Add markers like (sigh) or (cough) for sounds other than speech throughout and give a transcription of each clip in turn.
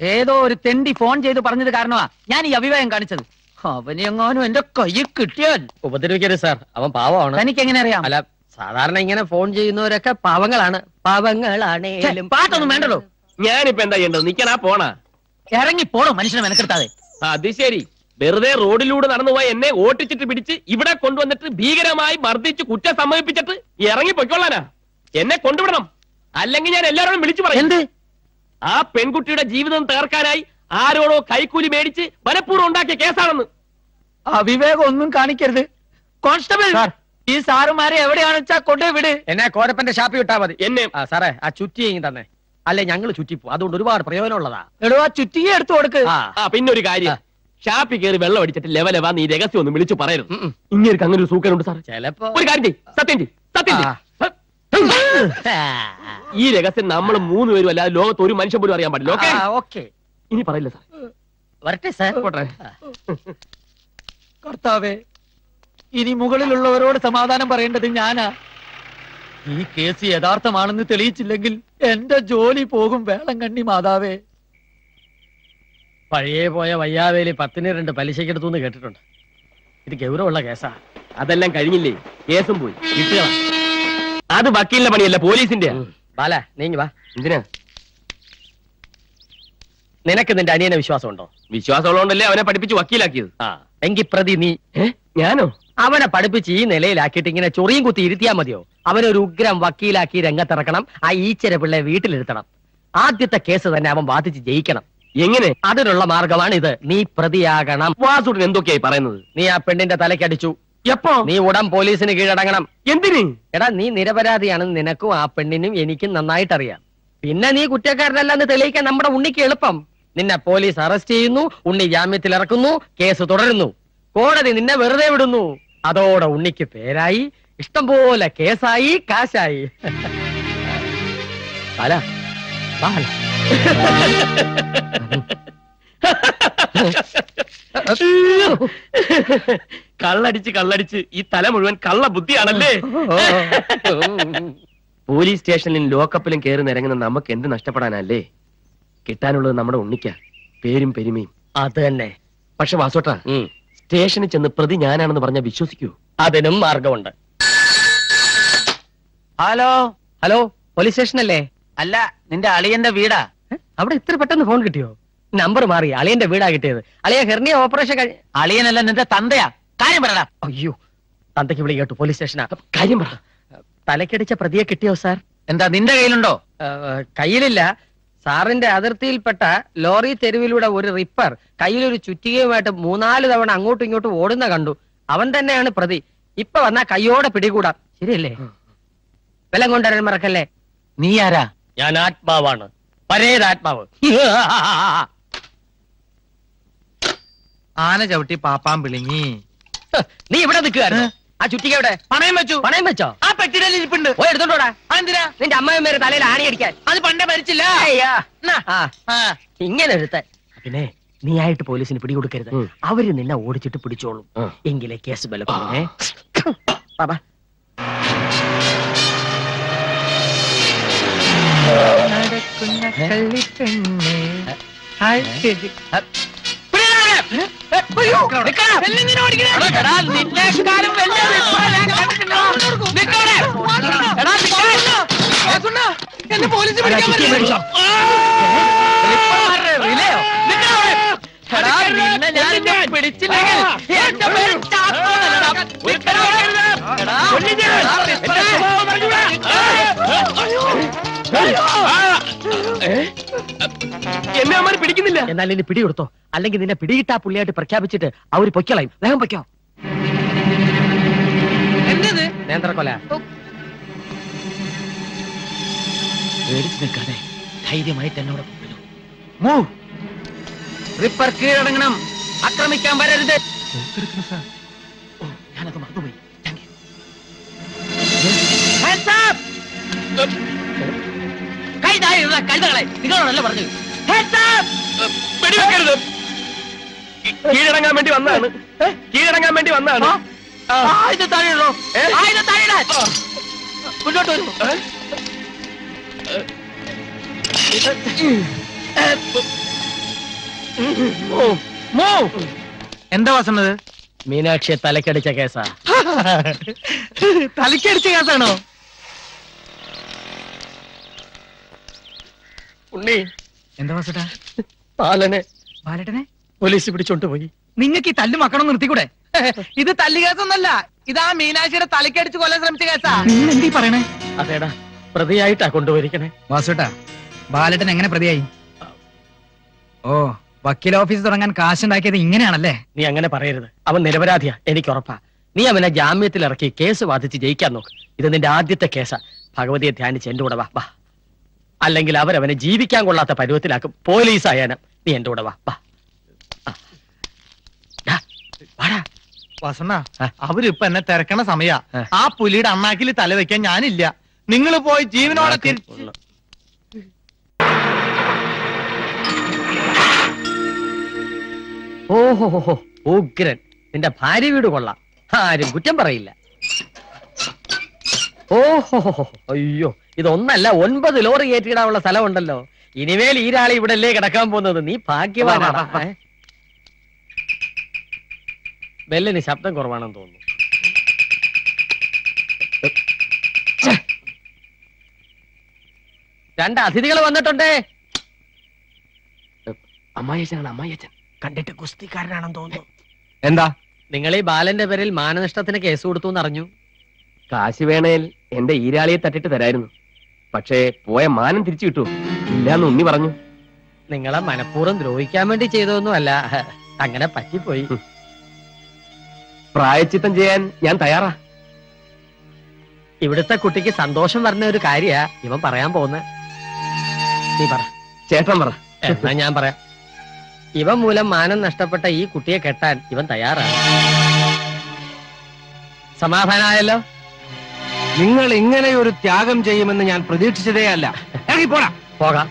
ഏതോ ഒരു തെണ്ടി ഫോൺ ചെയ്ത് പറഞ്ഞത് കാരണമാ ഞാൻ ഈ അഭിപ്രായം കാണിച്ചത്. അവനെങ്ങാനും എന്റെ കയ്യിൽ കിട്ടിയാൽ. ഉപദ്രവിക്കരുത് സാർ. അവൻ പാവമാണ്. തനിക്ക് എങ്ങനെ അറിയാം? അല്ല സാധാരണ ഇങ്ങനെ ഫോൺ ചെയ്യുന്നവരൊക്കെ പാവങ്ങളാണ്. പാവങ്ങളാണ് ഛെ, പാട്ടൊന്നും വേണ്ടല്ലോ. ഞാനിപ്പോ എന്താ ചെയ്യണ്ടത്? നിക്കണാ പോണാ. ഇറങ്ങി പോണോ മനുഷ്യനെ മെനക്കെടുത്താതെ. അത് ശരി. വെറുതെ റോഡിലൂടെ നടന്നു പോയി എന്നെ ഓട്ടിച്ചിട്ട് പിടിച്ച് ഇവിടെ കൊണ്ടുവന്നിട്ട് ഭീകരമായി മർദ്ദിച്ച് കുറ്റം സമ്മതിപ്പിച്ചിട്ട് ഇറങ്ങി പൊയ്ക്കൊള്ളാനാ എന്നെ കൊണ്ടുവിടണം. അല്ലെങ്കിൽ ഞാൻ എല്ലാവരോടും വിളിച്ചു പറയും. എന്ത്? ആ പെൺകുട്ടിയുടെ ജീവിതം തകർക്കാനായി ആരോടോ കൈക്കൂലി മേടിച്ച് മനഃപൂർവം ഉണ്ടാക്കിയ കേസാണെന്ന്. അവിവേകം ഒന്നും കാണിക്കരുത്. കോൺസ്റ്റബിൾ ഈ സാറുമാരെ എവിടെയാണെന്ന് വെച്ചാ കൊണ്ടുപോയി വിട്. എന്നെ കോരപ്പന്റെ ഷാപ്പി വിട്ടാ മതി. എന്നെ സാറേ ആ ചുറ്റി തന്നെ. അല്ലെ ഞങ്ങൾ ചുറ്റിപ്പോ. അതുകൊണ്ട് ഒരുപാട് പ്രയോജനമുള്ളതാ. എടോ ആ ചുറ്റിയെ എടുത്തു കൊടുക്ക്. പിന്നെ ഒരു കാര്യം. ഷാപ്പി കയറി വെള്ളം അടിച്ചിട്ട് ലെവലെവാ നീ രഹസ്യം ഒന്ന് വിളിച്ചു പറയരുത്. ഇങ്ങനെ അങ്ങനെ ഒരു സൂക്കനുണ്ട് സാർ ചിലപ്പോ ഒരു കാര്യം ചെയ്യ്. സത്യം ചെയ്യ്. സത്യം. ഈ രഹസ്യം നമ്മൾ മൂന്ന് പേരും അല്ലാതെ ലോകത്ത് ഒരു മനുഷ്യൻ പോലും അറിയാൻ പാടില്ല ഓക്കെ ഇനി പറയില്ല സാർ വരട്ടെ സാർ പോട്ടെ. കർത്താവേ ഇനി മുകളിലുള്ളവരോട് സമാധാനം പറയേണ്ടത് ഞാനാ. ഈ കേസ് യഥാർത്ഥമാണെന്ന് തെളിയിച്ചില്ലെങ്കിൽ എന്റെ ജോലി പോകും വേളം കണ്ണി മാതാവേ. പഴയ പോയ വയ്യാവേലി പത്തിന് രണ്ട് പലിശക്കെടുത്തു കേട്ടിട്ടുണ്ട്. ഇത് ഗൗരവമുള്ള കേസാ. അതെല്ലാം കഴിഞ്ഞില്ലേ? കേസും പോയി. കിട്ടുക അത് വക്കീലിന്റെ പണിയല്ല പോലീസിന്റെ. ബാല നീങ്ങി വാ. എന്തിനാ? നിനക്ക് നിന്റെ അനിയനെ വിശ്വാസമുണ്ടോ? വിശ്വാസമുള്ളതുകൊണ്ടല്ലേ അവനെ പഠിപ്പിച്ച് വക്കീലാക്കിയത്? ആ. എങ്കിൽ പ്രതി നീ ഞാനോ? അവനെ പഠിപ്പിച്ച് ഈ നിലയിലാക്കിയിട്ട് ഇങ്ങനെ ചൊറിയും കുത്തി ഇരുത്തിയാ മതിയോ? അവനൊരു ഉഗ്രം വക്കീലാക്കി രംഗത്തിറക്കണം ആ ഈച്ചര പിള്ളയെ വീട്ടിലിരുത്തണം. ആദ്യത്തെ കേസ് തന്നെ അവൻ ബാധിച്ച് ജയിക്കണം. എങ്ങനെ? അതിനുള്ള മാർഗമാണ് ഇത് നീ പ്രതിയാകണം. വാസുടൻ എന്തൊക്കെയായി പറയുന്നത്? നീ ആ പെണ്ണിന്റെ തലക്കടിച്ചു എപ്പോ? നീ ഉടൻ പോലീസിന് കീഴടങ്ങണം. എന്തിന്? എടാ നീ നിരപരാധിയാണെന്ന് നിനക്കും ആ പെണ്ണിനും എനിക്കും നന്നായിട്ട് അറിയാം പിന്നെ നീ കുറ്റക്കാരനല്ലെന്ന് തെളിയിക്കാൻ നമ്മുടെ ഉണ്ണിക്ക് എളുപ്പം. നിന്നെ പോലീസ് അറസ്റ്റ് ചെയ്യുന്നു ഉണ്ണി ജാമ്യത്തിൽ ഇറക്കുന്നു കേസ് തുടരുന്നു. കോടതി നിന്നെ വെറുതെ വിടുന്നു. അതോടെ ഉണ്ണിക്ക് പേരായി ഇഷ്ടം പോലെ കേസായി കാശായി. (laughs) ബാല ബാല. (laughs) (laughs) കള്ളടിച്ച് കള്ളടിച്ച് ഈ തല മുഴുവൻ കള്ള ബുദ്ധിയാണല്ലേ? പോലീസ് സ്റ്റേഷനിലും ലോക്കപ്പിലും കയറി നിരങ്ങുന്ന നമുക്ക് എന്ത് നഷ്ടപ്പെടാനല്ലേ? കിട്ടാനുള്ളത് നമ്മുടെ ഉണ്ണിക്ക പേരും പെരുമയും. അത് തന്നെ. പക്ഷെ വാസോട്ട സ്റ്റേഷനിൽ ചെന്ന് പ്രതി ഞാനാണെന്ന് പറഞ്ഞാൽ വിശ്വസിക്കൂ. അതിനും മാർഗമുണ്ട്. ഹലോ? ഹലോ പോലീസ് സ്റ്റേഷനല്ലേ? അല്ല നിന്റെ അളിയന്റെ വീടാ. അവിടെ ഇത്ര പെട്ടെന്ന് ഫോൺ കിട്ടിയോ? നമ്പർ മാറി. അളിയന്റെ വീടാ കിട്ടിയത്. അളിയ ഹെർണിയ ഓപ്പറേഷൻ കഴി അളിയനല്ല നിന്റെ തന്തയാ. കാര്യം പറയടാ അയ്യോ തന്തയ്ക്ക് വിളി കേട്ടു പോലീസ് സ്റ്റേഷനാ കാര്യം പറ. തലക്കടിച്ച പ്രതിയെ കിട്ടിയോ സാർ എന്താ നിന്റെ കയ്യിലുണ്ടോ? കയ്യിലില്ല. സാറിന്റെ അതിർത്തിയിൽപ്പെട്ട ലോറി തെരുവിലൂടെ ഒരു റിപ്പർ കയ്യിലൊരു ചുറ്റികയുമായിട്ട് മൂന്നാൽ തവണ അങ്ങോട്ടും ഇങ്ങോട്ടും ഓടുന്ന കണ്ടു. അവൻ തന്നെയാണ് പ്രതി. ഇപ്പൊ വന്നാ കയ്യോടെ പിടികൂടാം. ശരിയല്ലേ? വെല്ലം കൊണ്ടുവരാൻ മറക്കല്ലേ? നീ ആരാ? ഞാൻ ആത്മാവാണ്. പരേതാത്മാവ്. (laughs) ആന ചവിട്ടി പാപ്പാൻ പിളിങ്ങി നീ ഇവിടെ നിൽക്കുകയായിരുന്നു ആ ചുറ്റിക്ക് എവിടെ? പണയം വെച്ചു. പണയം വെച്ചോ? ആ പെട്ടിയുടെ ഇരിപ്പുണ്ട്. പോയി എടുത്തോണ്ടോടാ. എന്തിനാ നിന്റെ അമ്മയമ്മേരെ തലയിൽ ആണി അടിക്കാൻ. അത് പണ്ടേ മരിച്ചില്ല. ഇങ്ങനെ എടുത്ത പിന്നെ നീ ആയിട്ട് പോലീസിന് പിടികൊടുക്കരുത്. കൊടുക്കരുത് അവർ നിന്നെ ഓടിച്ചിട്ട് പിടിച്ചോളും. എങ്കിലേ കേസ് ബലപ്പെടും ബാബാ. നടക്കുന്ന ഞാൻ ഇന്ന് പിടിച്ചില്ലെങ്കിൽ എന്റെ എന്നെ അമ്മ പിടിക്കുന്നില്ല. എന്നാൽ ഇനി പിടികൊടുത്തോ. അല്ലെങ്കിൽ നിന്നെ പിടികിട്ടാ പുള്ളിയായിട്ട് പ്രഖ്യാപിച്ചിട്ട് അവർ പൊയ്ക്കളയും. വേഗം പൊയ്ക്കോ. എന്തത് നേന്ത്രക്കൊല. പേടിച്ചു നിൽക്കാതെ ധൈര്യമായി എന്നോട് മൂവ് റിപ്പർ കീഴടങ്ങണം. ആക്രമിക്കാൻ വരരുത്. ഞാനത് മറന്നുപോയി. Thank you. Hands up! കൈ താഴെ ഇടുന്ന കഴുതകളെ. നിങ്ങളോടല്ല പറഞ്ഞു! വെടിവെക്കരുത്. കീഴടങ്ങാൻ വേണ്ടി വന്നാണ് കീഴടങ്ങാൻ വേണ്ടി വന്നാണ് ആയുധം താഴെയുള്ളൂ? ആയുധം താഴെ മുന്നോട്ട് വരൂ. എന്താ വാസണത് മീനാക്ഷിയെ തലക്കടിച്ച കേസാ. തലക്കടിച്ച കേസാണോ? ഉണ്ണി എന്താ വാസട്ടാ പാലനെ ബാലേട്ടനെ? പോലീസ് പിടിച്ചോണ്ട് പോയി. നിങ്ങൾക്ക് ഈ തല്ലു മക്കണം നിർത്തിക്കൂടെ? (laughs) ഇത് തല്ലി കേസൊന്നല്ല ഇതാ മീനാശിയുടെ തലക്കടിച്ച് കൊല്ലാൻ ശ്രമിച്ച കേസാ. നീ എന്തീ പറയണേ? അതേടാ പ്രതിയായിട്ടാ കൊണ്ടുപോയിരിക്കണേ വാസുട്ടാ ബാലട്ടൻ എങ്ങനെ പ്രതിയായി? ഓ വക്കീൽ ഓഫീസ് തുടങ്ങാൻ കാശുണ്ടാക്കിയത് ഇങ്ങനെയാണല്ലേ? നീ അങ്ങനെ പറയരുത്. അവൻ നിരപരാധിയാ എനിക്ക് ഉറപ്പാ. നീ അവനെ ജാമ്യത്തിൽ ഇറക്കി കേസ് വാദിച്ച് ജയിക്കാൻ നോക്ക്. ഇത് നിന്റെ ആദ്യത്തെ കേസാ. ഭഗവതിയെ ധ്യാനിച്ച് എന്റെ കൂടെ വാ വാ. അല്ലെങ്കിൽ അവരവനെ ജീവിക്കാൻ കൊള്ളാത്ത പരുവത്തിലാക്കും. പോലീസ് ആയാലും നീ എന്റെ കൂടെ വാ. വാടാ. വസണ്ണ ആ. അവരിപ്പൊ എന്നെ തിരക്കണ സമയ. ആ. പുലിയുടെ അണ്ണാക്കിൽ തല വെക്കാൻ ഞാനില്ല. നിങ്ങൾ പോയി ജീവനോടെ തിരിച്ചു ഓഹോ ഉഗ്രൻ. നിന്റെ ഭാര്യ വീട് കൊള്ളാം. ആരും കുറ്റം പറയില്ല. ഓഹോ അയ്യോ ഇതൊന്നല്ല ഒൻപത് ലോറി കയറ്റിയിടാനുള്ള സ്ഥലമുണ്ടല്ലോ. ഇനിമേൽ ഈരാളി ഇവിടെ അല്ലേ കിടക്കാൻ പോകുന്നത്? നീ ഭാഗ്യവാനാണ്. ബെല്ലിന് ശബ്ദം കുറവാണെന്ന് തോന്നുന്നു. രണ്ട് അതിഥികൾ വന്നിട്ടുണ്ടേ. അമ്മായിയച്ഛനാണ് അമ്മായിയച്ഛൻ. കണ്ടിട്ട് കുസ്തിക്കാരനാണെന്ന് തോന്നുന്നു. എന്താ? നിങ്ങൾ ഈ ബാലന്റെ പേരിൽ മാനനഷ്ടത്തിന് കേസ് കൊടുത്തു എന്നറിഞ്ഞു? കാശ് വേണേൽ എന്റെ ഈരാളിയെ തട്ടിട്ട് തരായിരുന്നു. പക്ഷേ പോയ മാനം തിരിച്ചു കിട്ടു ഇല്ലാന്ന് ഉണ്ണി പറഞ്ഞു. നിങ്ങളെ മനഃപൂർവം ദ്രോഹിക്കാൻ വേണ്ടി ചെയ്തതൊന്നും അല്ല അങ്ങനെ പറ്റിപ്പോയി. പ്രായച്ചിത്തം ചെയ്യാൻ ഞാൻ തയ്യാറാ. ഇവിടുത്തെ കുട്ടിക്ക് സന്തോഷം വരുന്ന ഒരു കാര്യ ഇവൻ പറയാൻ പോകുന്ന. നീ പറ. ചേട്ടൻ പറ. എന്നാ ഞാൻ പറയാം. ഇവൻ മൂലം മാനം നഷ്ടപ്പെട്ട ഈ കുട്ടിയെ കെട്ടാൻ ഇവൻ തയ്യാറാണ്. സമാധാനായല്ലോ. നിങ്ങൾ ഇങ്ങനെ ഒരു ത്യാഗം ചെയ്യുമെന്ന് ഞാൻ പ്രതീക്ഷിച്ചതേ അല്ല. ഇറങ്ങി പോടാ. പോകാം.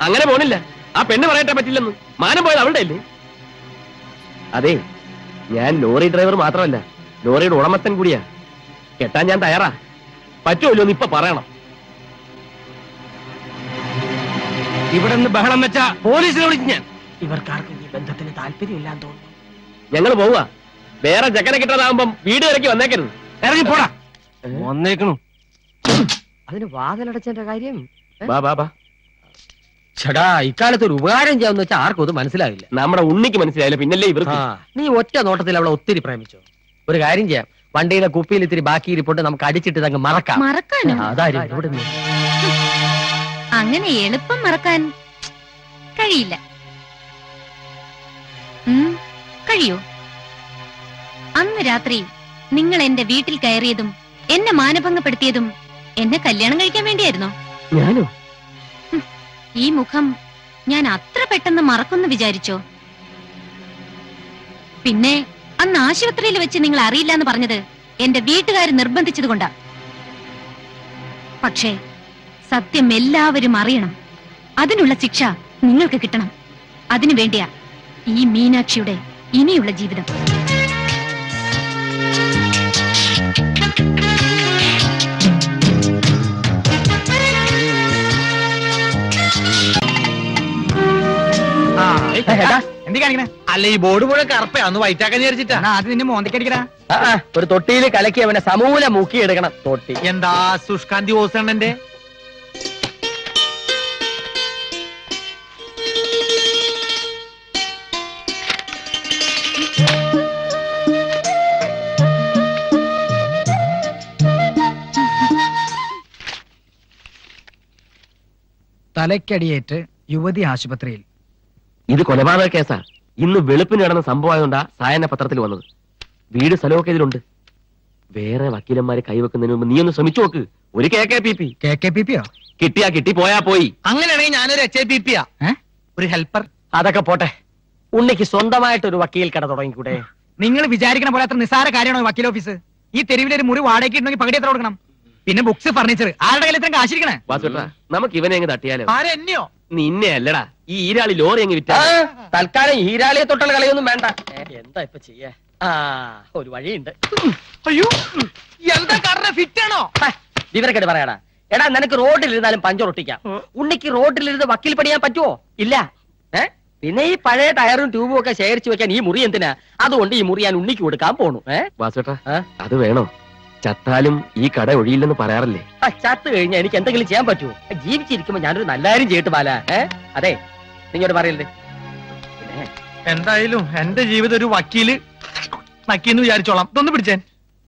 അങ്ങനെ പോണില്ല. ആ പെണ്ണ് പറയട്ടെ പറ്റില്ലെന്ന്. മാനം പോയത് അവളുടെ അല്ലേ? അതെ. ഞാൻ ലോറി ഡ്രൈവർ മാത്രമല്ല. ലോറിയുടെ ഉടമത്തൻ കൂടിയാ. കെട്ടാൻ ഞാൻ തയ്യാറാ. പറ്റുമല്ലോ എന്ന് ഇപ്പൊ പറയണം. ഇവിടെ നിന്ന് ബഹളം വെച്ച പോലീസിനെ വിളിച്ച് ഞാൻ. ഇവർക്കാർക്കും ഈ ബന്ധത്തിന് താല്പര്യമില്ലാന്ന് തോന്നുന്നു. ഞങ്ങൾ പോവുക. വേറെ ചെക്കനെ കിട്ടാതാവുമ്പം വീട് ഇറക്കി വന്നേക്കരുത്. ഇറങ്ങി പോടാ. വന്നേക്കണു. അതിന് വാതിലടച്ചതിന്റെ കാര്യം ബാ ബാ ബാ. ചേടാ ഇക്കാലത്ത് ഒരു ഉപകാരം ചെയ്യാന്ന് വെച്ചാൽ ആർക്കും അത് മനസ്സിലാവില്ല. നമ്മുടെ ഉണ്ണിക്ക് മനസ്സിലായില്ല പിന്നല്ലേ ഇവർ നീ ഒറ്റ നോട്ടത്തിൽ അവളെ ഒത്തിരി പ്രേമിച്ചു? ഒരു കാര്യം ചെയ്യാം. വണ്ടിയിലെ കുപ്പിയിൽ ഇത്തിരി ബാക്കി ഇരിപ്പോട്ട് നമുക്ക് അടിച്ചിട്ട് അങ്ങ് മറക്കാം. മറക്കാനും. അങ്ങനെ എളുപ്പം മറക്കാൻ കഴിയില്ല. കഴിയോ? അന്ന് രാത്രി നിങ്ങൾ എന്റെ വീട്ടിൽ കയറിയതും എന്നെ മാനഭംഗപ്പെടുത്തിയതും എന്നെ കല്യാണം കഴിക്കാൻ വേണ്ടിയായിരുന്നോ? ഞാനോ? ഈ മുഖം ഞാൻ അത്ര പെട്ടെന്ന് മറക്കുന്നു വിചാരിച്ചോ? പിന്നെ അന്ന് ആശുപത്രിയിൽ വെച്ച് നിങ്ങൾ അറിയില്ല എന്ന് പറഞ്ഞത് എന്റെ വീട്ടുകാർ നിർബന്ധിച്ചത് കൊണ്ടാ പക്ഷേ സത്യം എല്ലാവരും അറിയണം. അതിനുള്ള ശിക്ഷ നിങ്ങൾക്ക് കിട്ടണം. അതിനു വേണ്ടിയാ ഈ മീനാക്ഷിയുടെ ഇനിയുള്ള ജീവിതം. അല്ല ഈ ബോർഡ് പോലെ കറുപ്പയാ ഒന്ന് വൈറ്റാക്കാൻ വിചാരിച്ചിട്ടാ. അത് നിന്നെ മോന്തക്കടിക്കടാ ഒരു തൊട്ടിയിൽ കലക്കി അവനെ സമൂല മുക്കിയെടുക്കണം തൊട്ടി. എന്താ സുഷ്കാന്തി ഓസണ്ണന്റെ? തലയ്ക്കടിയേറ്റ് യുവതി ആശുപത്രിയിൽ. ഇത് കൊലപാതക കേസാ. ഇന്ന് വെളുപ്പിന് നടന്ന സംഭവമായതുകൊണ്ടാ സായന പത്രത്തിൽ വന്നത്. വീട് സ്ഥലമൊക്കെ ഇതിലുണ്ട്. വേറെ വക്കീലന്മാരെ കൈവെക്കുന്നതിന് മുമ്പ് നീ ഒന്ന് ശ്രമിച്ചു നോക്ക്. ഒരു K K P P. K K P പിയോ കിട്ടിയാ കിട്ടി പോയാ പോയി. അങ്ങനെയാണെങ്കിൽ ഞാനൊരു എച്ച് ഐ പി പിയാ? ഒരു ഹെൽപ്പർ. അതൊക്കെ പോട്ടെ. ഉണ്ണിക്ക് സ്വന്തമായിട്ട് ഒരു വക്കീൽ കട തുടങ്ങിക്കൂടെ? നിങ്ങൾ വിചാരിക്കണ പോലെ അത്ര നിസാര കാര്യമാണോ വക്കീൽ ഓഫീസ്? ഈ തെരുവിലൊരു മുറി വാടകയ്ക്ക് ഇടണമെങ്കിൽ പകുതി എത്ര കൊടുക്കണം? പിന്നെ ബുക്സ് ഫർണിച്ചർ ആരുടെ കയ്യിൽ ഇത്രയും കാശിരിക്കണേ നമുക്ക് ഇവനെ അങ്ങ് തട്ടിയാലോ? ആരെന്നെയോ നിന്നെ അല്ലടാ ഈ ഈരാളി ലോറി അങ്ങ് വിറ്റാ തൽക്കാലം ഈരാളിയെ തൊട്ടുള്ള കളിയൊന്നും വേണ്ട. എന്താ ഇപ്പൊ ചെയ്യ? ആ ഒരു വഴിയുണ്ട്. അയ്യോ എന്താ കാരണം ഫിറ്റ് ആണോ? വിവരക്കെട്ട് പറയാടാ. എടാ നിനക്ക് റോഡിലിരുന്നാലും പഞ്ചറൊട്ടിക്കാം ഉണ്ണിക്ക് റോഡിലിരുന്ന് വക്കീൽ പണിയാൻ പറ്റുമോ ഇല്ല. ഏ പിന്നെ ഈ പഴയ ടയറും ട്യൂബും ഒക്കെ ശേഖരിച്ചു വെക്കാൻ ഈ മുറി എന്തിനാ? അതുകൊണ്ട് ഈ മുറി ഞാൻ ഉണ്ണിക്ക് കൊടുക്കാൻ പോണു. അത് വേണോ? ചത്താലും ഈ കട ഒഴിയില്ലെന്ന് പറയാറില്ലേ? ചത്ത് കഴിഞ്ഞാൽ എനിക്ക് എന്തെങ്കിലും ചെയ്യാൻ പറ്റുമോ ജീവിച്ചിരിക്കുമ്പോ ഞാനൊരു നല്ല കാര്യം ചെയ്തിട്ട് പാലാ ഏ? അതെ നിങ്ങോട് പറയല്ലേ? എന്തായാലും എന്റെ ജീവിതം ഒരു വക്കീൽ നക്കിന്ന് വിചാരിച്ചോളാം. ഇതൊന്ന് പിടിച്ചേ.